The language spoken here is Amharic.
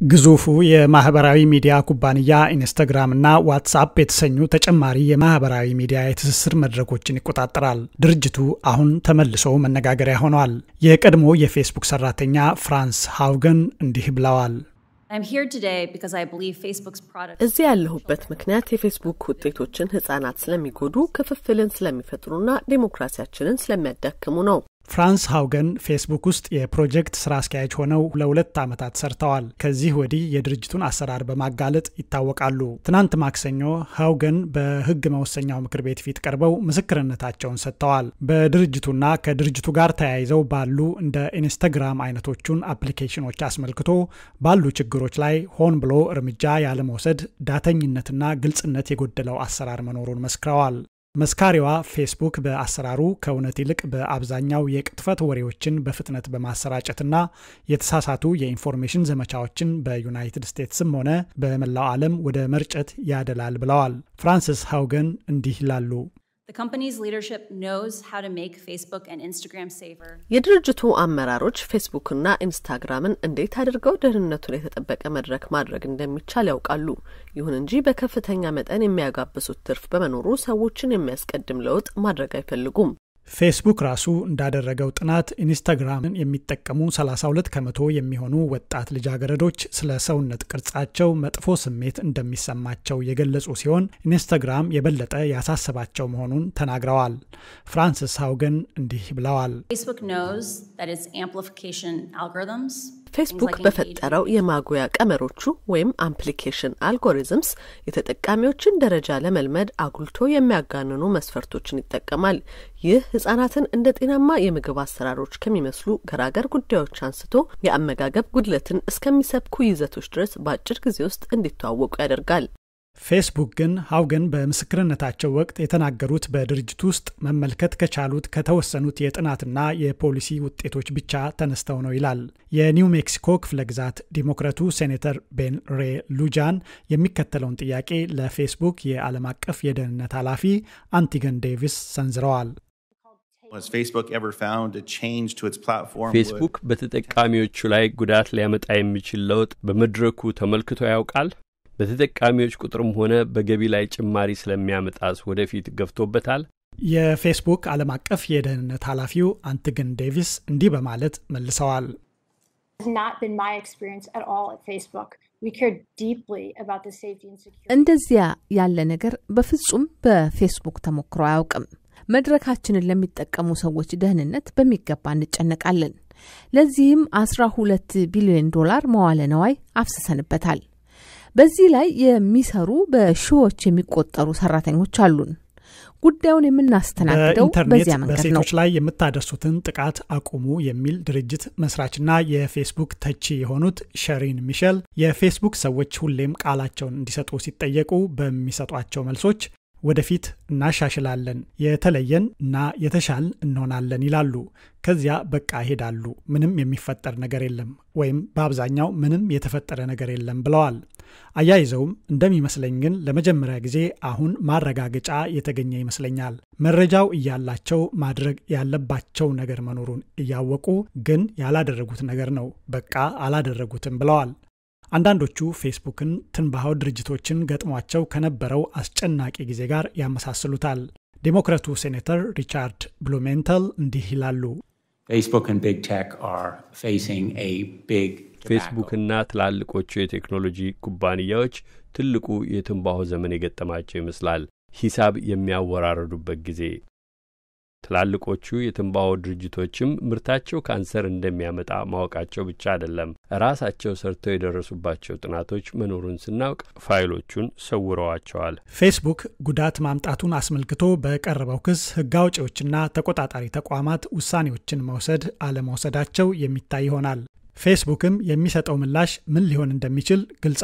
ግዙፉ የማህበራዊ ሚዲያ ኩባንያ ኢንስታግራም እና ዋትስአፕ የተሰኙ ተጨማሪ የማህበራዊ ሚዲያ የትስስር መድረኮችን ይቆጣጠራል። ድርጅቱ አሁን ተመልሶ መነጋገሪያ ሆኗል። የቀድሞ የፌስቡክ ሰራተኛ ፍራንስ ሃውገን እንዲህ ብለዋል። እዚህ ያለሁበት ምክንያት የፌስቡክ ውጤቶችን ህጻናት ስለሚጎዱ፣ ክፍፍልን ስለሚፈጥሩና ዴሞክራሲያችንን ስለሚያዳክሙ ነው። ፍራንስ ሃውገን ፌስቡክ ውስጥ የፕሮጀክት ስራ አስኪያጅ ሆነው ለሁለት ዓመታት ሰርተዋል። ከዚህ ወዲህ የድርጅቱን አሰራር በማጋለጥ ይታወቃሉ። ትናንት ማክሰኞ ሃውገን በህግ መወሰኛው ምክር ቤት ፊት ቀርበው ምስክርነታቸውን ሰጥተዋል። በድርጅቱና ከድርጅቱ ጋር ተያይዘው ባሉ እንደ ኢንስታግራም አይነቶቹን አፕሊኬሽኖች አስመልክቶ ባሉ ችግሮች ላይ ሆን ብሎ እርምጃ ያለመውሰድ፣ ዳተኝነትና ግልጽነት የጎደለው አሰራር መኖሩን መስክረዋል። መስካሪዋ ፌስቡክ በአሰራሩ ከእውነት ይልቅ በአብዛኛው የቅጥፈት ወሬዎችን በፍጥነት በማሰራጨትና የተሳሳቱ የኢንፎርሜሽን ዘመቻዎችን በዩናይትድ ስቴትስም ሆነ በመላው ዓለም ወደ መርጨት ያደላል ብለዋል። ፍራንሲስ ሃውገን እንዲህ ይላሉ። የድርጅቱ አመራሮች ፌስቡክና ኢንስታግራምን እንዴት አድርገው ደህንነቱን የተጠበቀ መድረክ ማድረግ እንደሚቻል ያውቃሉ። ይሁን እንጂ በከፍተኛ መጠን የሚያጋብሱት ትርፍ በመኖሩ ሰዎችን የሚያስቀድም ለውጥ ማድረግ አይፈልጉም። ፌስቡክ ራሱ እንዳደረገው ጥናት ኢንስታግራምን የሚጠቀሙ 32 ከመቶ የሚሆኑ ወጣት ልጃገረዶች ስለ ሰውነት ቅርጻቸው መጥፎ ስሜት እንደሚሰማቸው የገለጹ ሲሆን ኢንስታግራም የበለጠ ያሳሰባቸው መሆኑን ተናግረዋል። ፍራንሲስ ሃውገን እንዲህ ብለዋል። ፌስቡክ በፈጠረው የማጉያ ቀመሮቹ ወይም amplification algorithms የተጠቃሚዎችን ደረጃ ለመልመድ አጉልቶ የሚያጋንኑ መስፈርቶችን ይጠቀማል። ይህ ህጻናትን እንደ ጤናማ የምግብ አሰራሮች ከሚመስሉ ገራገር ጉዳዮች አንስቶ የአመጋገብ ጉድለትን እስከሚሰብኩ ይዘቶች ድረስ በአጭር ጊዜ ውስጥ እንዲተዋወቁ ያደርጋል። ፌስቡክ ግን ሃውገን በምስክርነታቸው ወቅት የተናገሩት በድርጅቱ ውስጥ መመልከት ከቻሉት ከተወሰኑት የጥናትና የፖሊሲ ውጤቶች ብቻ ተነስተው ነው ይላል። የኒው ሜክሲኮ ክፍለ ግዛት ዲሞክራቱ ሴኔተር ቤን ሬ ሉጃን የሚከተለውን ጥያቄ ለፌስቡክ የዓለም አቀፍ የደህንነት ኃላፊ አንቲገኒ ዴቪስ ሰንዝረዋል። ፌስቡክ በተጠቃሚዎቹ ላይ ጉዳት ሊያመጣ የሚችል ለውጥ በመድረኩ ተመልክቶ ያውቃል? በተጠቃሚዎች ቁጥርም ሆነ በገቢ ላይ ጭማሪ ስለሚያመጣስ ወደፊት ገፍቶበታል? የፌስቡክ ዓለም አቀፍ የደህንነት ኃላፊው አንትግን ዴቪስ እንዲህ በማለት መልሰዋል። እንደዚያ ያለ ነገር በፍጹም በፌስቡክ ተሞክሮ አያውቅም። መድረካችንን ለሚጠቀሙ ሰዎች ደህንነት በሚገባ እንጨነቃለን። ለዚህም አስራ ሁለት ቢሊዮን ዶላር መዋለ ነዋይ አፍስሰንበታል። በዚህ ላይ የሚሰሩ በሺዎች የሚቆጠሩ ሰራተኞች አሉን። ጉዳዩን የምናስተናግደው በዚያ መንገድ ነው። በሴቶች ላይ የምታደርሱትን ጥቃት አቁሙ የሚል ድርጅት መስራችና የፌስቡክ ተቺ የሆኑት ሸሪን ሚሸል የፌስቡክ ሰዎች ሁሌም ቃላቸውን እንዲሰጡ ሲጠየቁ በሚሰጧቸው መልሶች ወደፊት እናሻሽላለን፣ የተለየን እና የተሻልን እንሆናለን ይላሉ። ከዚያ በቃ ይሄዳሉ። ምንም የሚፈጠር ነገር የለም ወይም በአብዛኛው ምንም የተፈጠረ ነገር የለም ብለዋል። አያይዘውም እንደሚመስለኝ ግን ለመጀመሪያ ጊዜ አሁን ማረጋገጫ የተገኘ ይመስለኛል። መረጃው እያላቸው ማድረግ ያለባቸው ነገር መኖሩን እያወቁ ግን ያላደረጉት ነገር ነው። በቃ አላደረጉትም ብለዋል። አንዳንዶቹ ፌስቡክን ትንባሆ ድርጅቶችን ገጥሟቸው ከነበረው አስጨናቂ ጊዜ ጋር ያመሳስሉታል። ዴሞክራቱ ሴኔተር ሪቻርድ ብሉሜንተል እንዲህ ይላሉ። ፌስቡክና ትላልቆቹ የቴክኖሎጂ ኩባንያዎች ትልቁ የትንባሆ ዘመን የገጠማቸው ይመስላል። ሂሳብ የሚያወራረዱበት ጊዜ ትላልቆቹ የትንባሆ ድርጅቶችም ምርታቸው ካንሰር እንደሚያመጣ ማወቃቸው ብቻ አይደለም፣ ራሳቸው ሰርተው የደረሱባቸው ጥናቶች መኖሩን ስናውቅ ፋይሎቹን ሰውረዋቸዋል። ፌስቡክ ጉዳት ማምጣቱን አስመልክቶ በቀረበው ክስ ሕግ አውጪዎችና ተቆጣጣሪ ተቋማት ውሳኔዎችን መውሰድ አለመውሰዳቸው የሚታይ ይሆናል። ፌስቡክም የሚሰጠው ምላሽ ምን ሊሆን እንደሚችል ግልጽ